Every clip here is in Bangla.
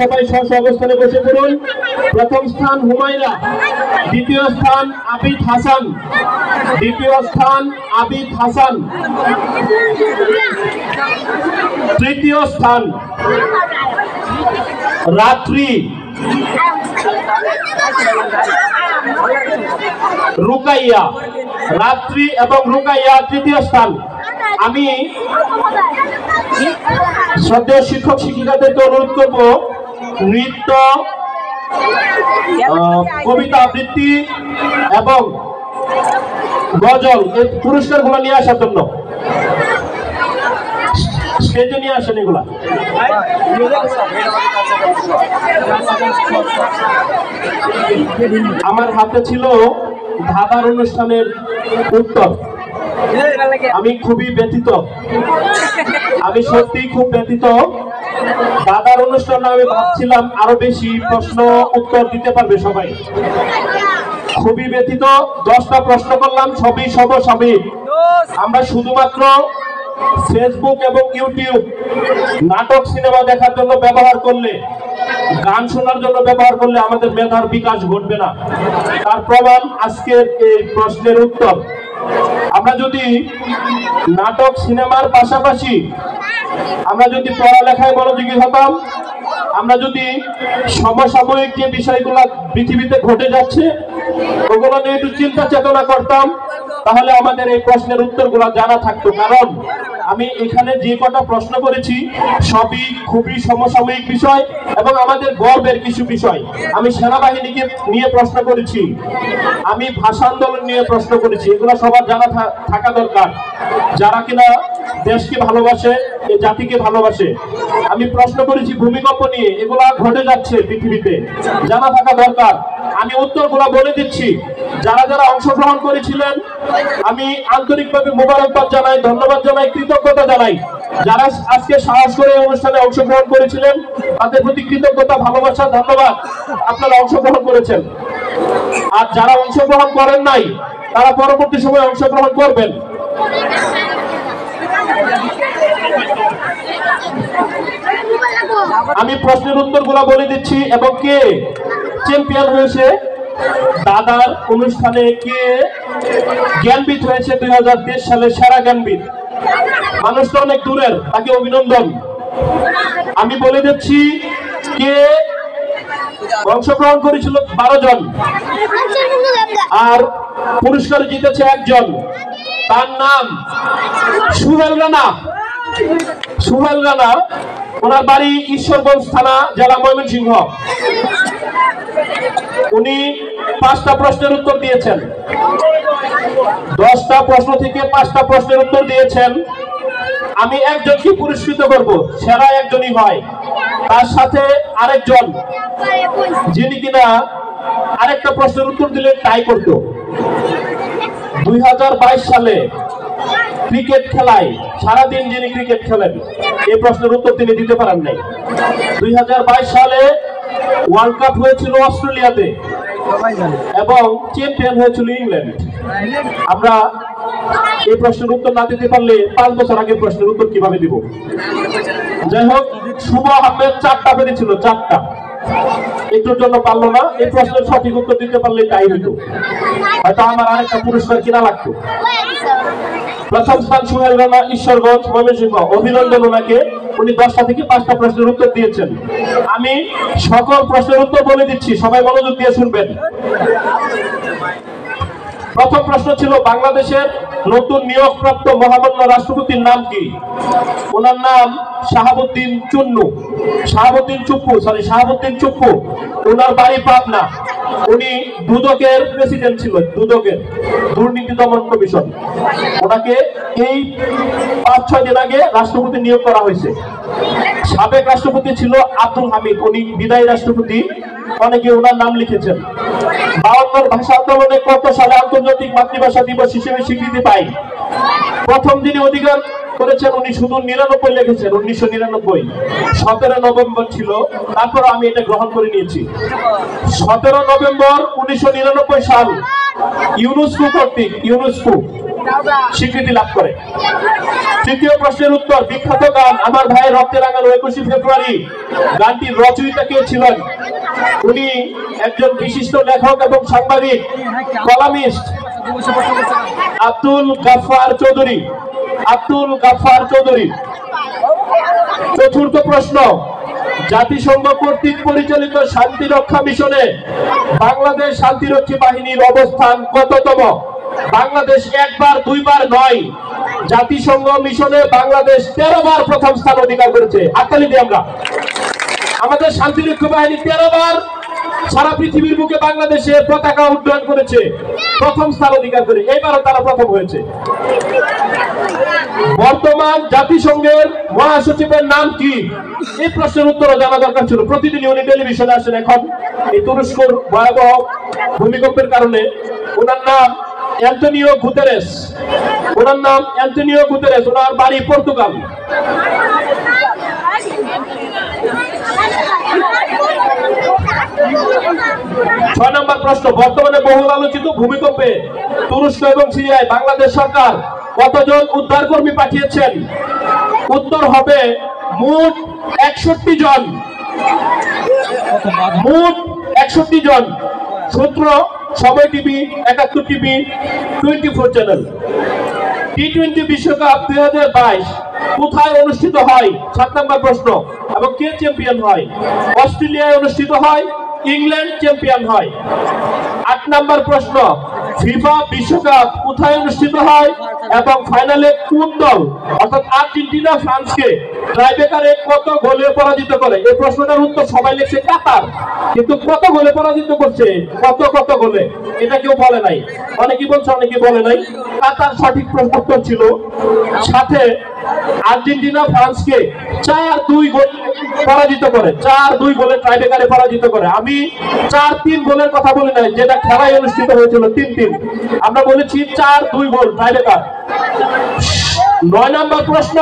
সবাই স্ব স্ব অবস্থানে বসে পড়ুন। প্রথম স্থান হুমায়রা, দ্বিতীয় স্থান আবিদ হাসান, দ্বিতীয় স্থান আবিদ হাসান, তৃতীয় স্থান রাত্রি, রুকাইয়া, রাত্রি এবং রুকাইয়া তৃতীয় স্থান। আমি শ্রদ্ধেয় শিক্ষক শিক্ষিকাদেরকে অনুরোধ করব, নৃত্য কবিতা আবৃত্তি এবং গজল এই পুরস্কারগুলো নিয়ে আসার জন্য। স্টেজে নিয়ে আসেন এগুলা। আমার হাতে ছিল ধাঁধার অনুষ্ঠানের উত্তর। আমি খুবই ব্যথিত। আমি সত্যি খুব ব্যথিত। দাদার অনুষ্ঠানে আমি ভাবছিলাম আরও বেশি প্রশ্ন উত্তর দিতে পারবে সবাই। খুবই ব্যথিত। দশটা প্রশ্ন করলাম, সবই সব সবই আমরা শুধুমাত্র ফেসবুক এবং ইউটিউব নাটক সিনেমা দেখার জন্য ব্যবহার করলে, গান শোনার জন্য ব্যবহার করলে আমাদের মেধার বিকাশ ঘটবে না। তার প্রমাণ আজকের এই প্রশ্নের উত্তর। আমরা যদি নাটক সিনেমার পাশাপাশি আমরা যদি পড়ালেখায় মনোযোগী হতাম, আমরা যদি সমসাময়িক যে বিষয়গুলো পৃথিবীতে ঘটে যাচ্ছে, ওগুলো নিয়ে একটু চিন্তা চেতনা করতাম, তাহলে আমাদের এই প্রশ্নের উত্তরগুলো জানা থাকতো। কারণ আমি এখানে যে কটা প্রশ্ন করেছি, সবই খুবই সমসাময়িক বিষয় এবং আমাদের গর্বের কিছু বিষয়। আমি সেনাবাহিনীকে নিয়ে প্রশ্ন করেছি, আমি ভাষা আন্দোলন নিয়ে প্রশ্ন করেছি, এগুলো সবার জানা থাকা দরকার। যারা কিনা দেশকে ভালোবাসে জাতিকে ভালোবাসে। আমি প্রশ্ন করেছি, ভূমিকম্প নিয়ে এগুলা ঘটে যাচ্ছে পৃথিবীতে। জানা থাকা দরকার। আমি উত্তরগুলো বলে দিচ্ছি। যারা যারা অংশগ্রহণ করেছিলেন, আমি আন্তরিকভাবে মোবারকবাদ জানাই, ধন্যবাদ জানাই, কৃতজ্ঞতা জানাই। যারা আজকে সাহস করে অনুষ্ঠানে অংশগ্রহণ করেছিলেন, তাদের প্রতি কৃতজ্ঞতা, ভালোবাসা, ধন্যবাদ। আপনারা অংশগ্রহণ করেছেন। আর যারা অংশগ্রহণ করেন নাই, তারা পরবর্তী সময় অংশগ্রহণ করবেন। আমি প্রশ্নের উত্তরগুলো বলে দিচ্ছি, এবং কে? চ্যাম্পিয়ন হয়েছে। দাদার অনুষ্ঠানে কে? জ্ঞানবিদ হয়েছে দুই সালে সেরা জ্ঞানবিদ মানুষ তো অনেক দূরের, তাকে অভিনন্দন। আমি বলে দিচ্ছি, কে? অংশগ্রহণ করেছিল বারো জন। আর পুরস্কার জিতেছে একজন। তার নাম সুহেল রানা। সুহেল রানা, ওনার বাড়ি ঈশ্বরগঞ্জ থানা, জেলা ময়মনসিংহ। উনি পাঁচটা প্রশ্নের উত্তর দিয়েছেন। দশটা প্রশ্ন থেকে পাঁচটা প্রশ্নের উত্তর দিয়েছেন। আমি একজনকে পুরস্কৃত করব, সেরা একজনই হয়। তার সাথে আরেকজন, যিনি কিনা আরেকটা প্রশ্নের উত্তর দিলে টাই করতো। দুই সালে ক্রিকেট খেলায় সারাদিন যিনি ক্রিকেট খেলেন, এই প্রশ্নের উত্তর তিনি দিতে পারেন নাই। দুই হাজার বাইশ সালে ওয়ার্ল্ড কাপ হয়েছিল অস্ট্রেলিয়াতে এবং চ্যাম্পিয়ন হয়েছিল ইংল্যান্ড। আমরা এই প্রশ্নের উত্তর না দিতে পারলে পাঁচ বছর আগে প্রশ্নের উত্তর কীভাবে দিব? যাই হোক, শুভ আহমেদ চারটা পেরেছিল চারটা। একটুর জন্য পারল না, এই প্রশ্নের সঠিক উত্তর দিতে পারলে তাই হইতো। হয়তো আমার আরেকটা পুরস্কার কিনা লাগতো। প্রথম স্থান সুহেল রানা ঈশ্বরগঞ্জ ময়মনসিংহ। অভিনন্দন ওনাকে। উনি দশটা থেকে পাঁচটা প্রশ্নের উত্তর দিয়েছেন। আমি সকল প্রশ্নের উত্তর বলে দিচ্ছি, সবাই মনোযোগ দিয়ে শুনবেন। প্রথম প্রশ্ন ছিল, বাংলাদেশের নতুন নিয়োগপ্রাপ্ত মহামান্য রাষ্ট্রপতির নাম কি? ওনার নাম শাহাবুদ্দিন চুন্নু। শাহাবুদ্দিন চুপ্পু সরি শাহাবুদ্দিন চুপ্পু। ওনার বাড়ি পাবনা। উনি দুদকের প্রেসিডেন্ট ছিল দুদকের দুর্নীতি দমন কমিশন। ওনাকে এই পাঁচ, ছয় দিন আগে রাষ্ট্রপতি নিয়োগ করা হয়েছে। সাবেক রাষ্ট্রপতি ছিল আব্দুল হামিদ, উনি বিদায়ী রাষ্ট্রপতি। অনেকে ওনার নাম লিখেছেন। বাউন্নর ভাষা আন্দোলনে কত সালে আন্তর্জাতিক মাতৃভাষা দিবস হিসেবে স্বীকৃতি পায়? প্রথম যিনি অধিকার করেছেন, উনি শুধু নিরানব্বই লিখেছেন, উনিশশো নিরানব্বই। সতেরো নভেম্বর ছিল, তারপর আমি এটা গ্রহণ করে নিয়েছি। সতেরো নভেম্বর উনিশশো নিরানব্বই সাল, ইউনেস্কো কর্তৃক, ইউনেস্কো স্বীকৃতি লাভ করে। তৃতীয় প্রশ্নের উত্তর, বিখ্যাত গান, আমার ভাইয়ের রক্তে রাঙানো একুশে ফেব্রুয়ারি, গানটির রচয়িতা কে ছিলেন? উনি একজন বিশিষ্ট লেখক এবং সাংবাদিক, কলামিস্ট। আব্দুল গাফার চৌধুরী। আব্দুল গাফার চৌধুরী। চতুর্থ প্রশ্ন, জাতিসংঘ কর্তৃক পরিচালিত শান্তি রক্ষা মিশনে বাংলাদেশ শান্তিরক্ষী বাহিনীর অবস্থান কততম? বাংলাদেশ একবার, দুইবার নয়। জাতিসংঘ মিশনে বাংলাদেশ তেরো বার প্রথম স্থান অধিকার করেছে। হাততালি দিই আমরা। আমাদের শান্তিরক্ষী বাহিনী তেরো বার সারা পৃথিবীর বুকে বাংলাদেশে পতাকা উড্ডয়ন করেছে। প্রথম স্থান অধিকার করে, এইবারও তারা প্রথম হয়েছে। বর্তমান জাতিসংঘের মহাসচিবের নাম কি? এই প্রশ্নের উত্তর জানা দরকার ছিল। প্রতিদিন উনি টেলিভিশনে আসেন এখন। এই তুরস্কর ভয়াবহ ভূমিকম্পের কারণে ওনার নাম অ্যান্টনিও গুতেরেস। ওনার নাম অ্যান্টনিও গুতেরেস। ওনার বাড়ি পর্তুগাল। ছয় নম্বর প্রশ্ন বর্তমানে বহুল আলোচিত ভূমিকম্পে তুরস্ক এবং সিরিয়ায় বাংলাদেশ সরকার কতজন উদ্ধার কর্মী পাঠিয়েছেন? উত্তর হবে মোট একষট্টি জন। মোট একষট্টি জন। সূত্র Somoy TV Ekattor TV twenty four channel. T twenty বিশ্বকাপ দুই হাজার বাইশ কোথায় অনুষ্ঠিত হয়? সাত নম্বর প্রশ্ন। এবং কে চ্যাম্পিয়ন হয়? অস্ট্রেলিয়ায় অনুষ্ঠিত হয় ইংল্যান্ড চ্যাম্পিয়ন হয়। আট নাম্বার প্রশ্ন ফিফা বিশ্বকাপ কোথায় অনুষ্ঠিত হয়? এবং ফাইনালে কোন দল, অর্থাৎ আর্জেন্টিনা, ফ্রান্সকে ট্রাইবেকারে কত গোলে পরাজিত করে? এই প্রশ্নটার উত্তর সবাই লিখছে কাতার। কিন্তু কত গোলে পরাজিত করছে? কত কত গোলে? এটা কেউ বলে নাই। অনেকে বলছে অনেকে বলে নাই। কাতার সঠিক উত্তর ছিল। সাথে আর্জেন্টিনা, ফ্রান্সকে চার দুই গোল পরাজিত করে। চার দুই গোলে ট্রাইবেকারে পরাজিত করে। আমি চার তিন গোলের কথা বলি নাই, যেটা খেলায় অনুষ্ঠিত হয়েছিল তিন তিন। আমরা বলেছি চার দুই গোল ট্রাইবেকার নয় নম্বর প্রশ্ন,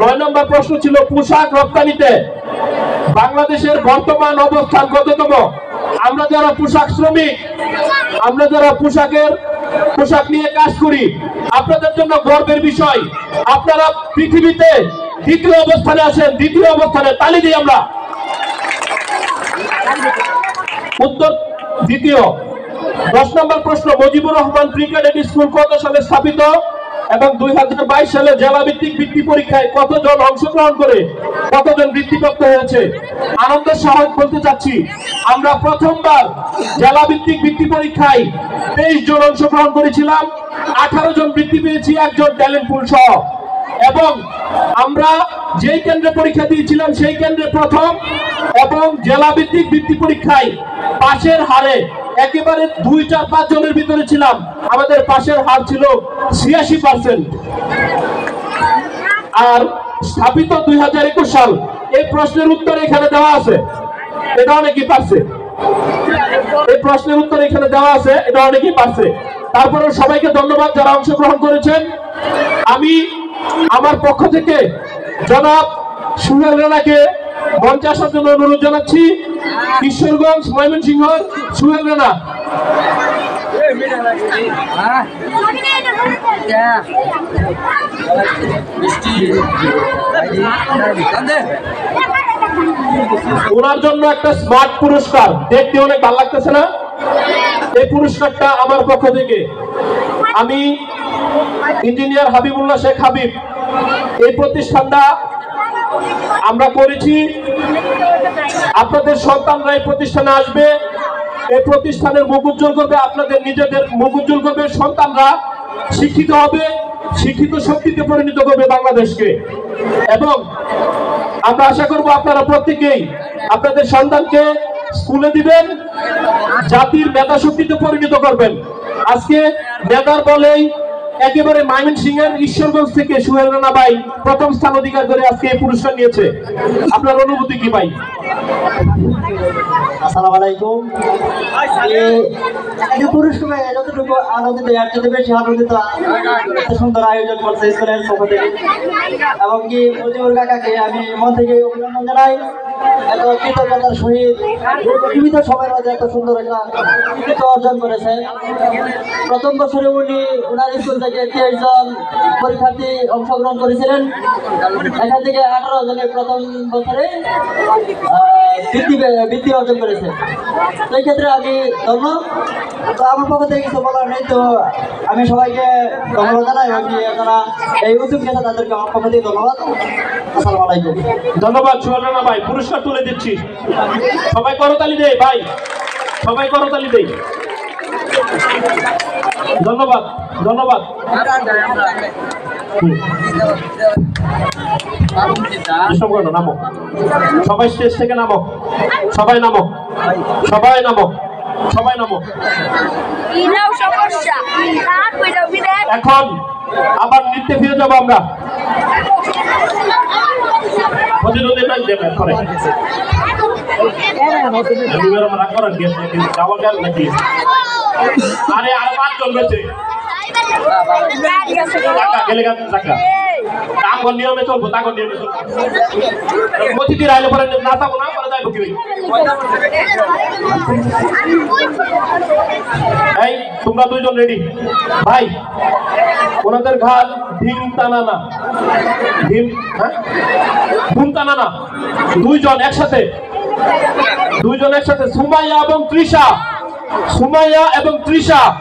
নয় নম্বর প্রশ্ন ছিল পোশাক রপ্তানিতে। বাংলাদেশের বর্তমান অবস্থান কততম? আমরা যারা পোশাক শ্রমিক, আমরা যারা পোশাকের, পোশাক নিয়ে কাজ করি, আপনাদের জন্য গর্বের বিষয়, আপনারা পৃথিবীতে দ্বিতীয় অবস্থানে আছেন দ্বিতীয় অবস্থানে তালি দিই আমরা। উত্তর দ্বিতীয়। দশ নম্বর প্রশ্ন, Mujibur Rahman pre cadet school কত সালে স্থাপিত? এবং দুই সালে জেলা ভিত্তিক বৃত্তি পরীক্ষায় কতজন অংশগ্রহণ করে কতজন বৃত্তিপ্রাপ্ত হয়েছে? আনন্দের সহায়ক বলতে চাচ্ছি, আমরা প্রথমবার জেলা ভিত্তিক বৃত্তি পরীক্ষায় তেইশ জন অংশগ্রহণ করেছিলাম, আঠারো জন বৃত্তি পেয়েছি, একজন ট্যালেন্ট পুল সহ। এবং আমরা যেই কেন্দ্রে পরীক্ষা দিয়েছিলাম সেই কেন্দ্রে প্রথম এবং জেলা ভিত্তিক বৃত্তি পরীক্ষায় পাশের হারে একেবারে দুই চার পাঁচ জনের ভিতরে ছিলাম। আমাদের পাশের হার ছিল ছিয়াশি পার্সেন্ট। আর স্থাপিত দুই হাজার একুশ সাল, এই প্রশ্নের উত্তর এখানে দেওয়া আছে। এটা অনেকেই পারছে। এই প্রশ্নের উত্তর এখানে দেওয়া আছে, এটা অনেকেই পারছে। তারপরে সবাইকে ধন্যবাদ যারা অংশগ্রহণ করেছেন। আমি আমার পক্ষ থেকে জনাব সুহেল রানাকে মঞ্চে আসার জন্য অনুরোধ জানাচ্ছি। কিশোরগঞ্জ ময়মনসিংহ, সুহেল রানা। ওনার জন্য একটা স্মার্ট পুরস্কার। দেখতে অনেক ভালো লাগতেছে না? এই পুরস্কারটা আমার পক্ষ থেকে। আমি ইঞ্জিনিয়ার হাবিবুল্লাহ শেখ হাবিব, এই প্রতিষ্ঠানটা আমরা করেছি আপনাদের সন্তানরা এই প্রতিষ্ঠানে আসবে। এই প্রতিষ্ঠানের মুখ উজ্জ্বল করবে, আপনাদের নিজেদের মুখ উজ্জ্বল করবে। সন্তানরা শিক্ষিত হবে, শিক্ষিত শক্তিতে পরিণত করবে বাংলাদেশকে। এবং আমরা আশা করব আপনারা প্রত্যেকেই আপনাদের সন্তানকে স্কুলে দিবেন, জাতির মেধা শক্তিতে পরিণত করবেন। আজকে মেধার বলেই একেবারে মাইমিন সিং এর ঈশ্বরগঞ্জ থেকে সুহেল রানা ভাই প্রথম স্থান অধিকার করে আজকে এই পুরস্কার নিয়েছে। আপনার অনুভূতি কি ভাই? আমি মন থেকে অভিনন্দন জানাই। এত কৃতজ্ঞতার সহিত সীমিত সময়ের সুন্দর একটা অর্জন করেছে। প্রথম বছরে উনি ওনার স্কুল থেকে পরীক্ষার্থী অংশগ্রহণ করেছিলেন। এখান থেকে আঠারো জনে প্রথম বছরে বৃত্তি অর্জন করেছে। এই ক্ষেত্রে আমি ধন্য। তো আমার পক্ষ থেকে কিছু বলার নেই, তো আমি সবাইকে ধন্যবাদ জানাই। এবং যারা এই উদ্যোগ তাদেরকে আমার পক্ষ থেকে ধন্যবাদ। আলাইকুম। ধন্যবাদ ভাই পুরস্কার তুলে দিচ্ছি। সবাই করতালি দেই ভাই। সবাই করতালি দেই ধন্যবাদ ধন্যবাদ। নামো। সবাই স্টেজ থেকে নামো। সবাই নামো। সবাই নামো। সবাই নামো। এখন আবার নৃত্যে ফিরে যাব আমরা। প্রতিরোধে না দেবে করে আরে, আর পাঁচজন রয়েছে নিয়মে চলবো তাগর নিয়মে চলবো অতিথির আইলে পরে না থাকব না এই, তোমরা দুইজন রেডি ভাই, ওনাদের ঘাট ঢিম টানা না ঢিম হ্যাঁ? ধুম টানা না দুইজন একসাথে। দুইজন একসাথে। সুমাইয়া এবং তৃষা। সুমাইয়া এবং তৃষা।